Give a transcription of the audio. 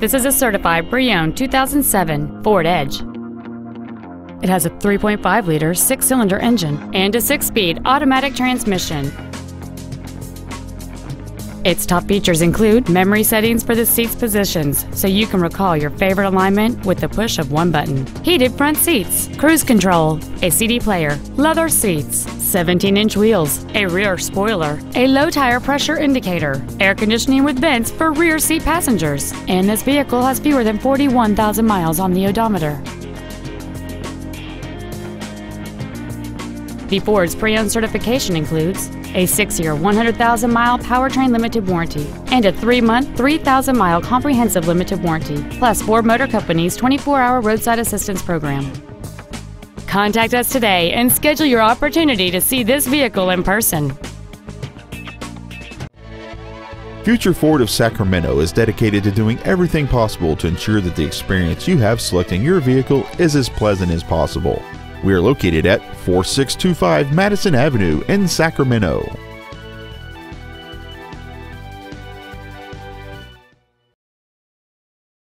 This is a certified pre-owned 2007 Ford Edge. It has a 3.5-liter six-cylinder engine and a 6-speed automatic transmission. Its top features include memory settings for the seat's positions, so you can recall your favorite alignment with the push of one button. Heated front seats, cruise control, a CD player, leather seats, 17-inch wheels, a rear spoiler, a low tire pressure indicator, air conditioning with vents for rear seat passengers, and this vehicle has fewer than 41,000 miles on the odometer. The Ford's pre-owned certification includes a 6-year, 100,000-mile powertrain limited warranty and a 3-month, 3,000-mile comprehensive limited warranty, plus Ford Motor Company's 24-hour roadside assistance program. Contact us today and schedule your opportunity to see this vehicle in person. Future Ford of Sacramento is dedicated to doing everything possible to ensure that the experience you have selecting your vehicle is as pleasant as possible. We are located at 4625 Madison Avenue in Sacramento.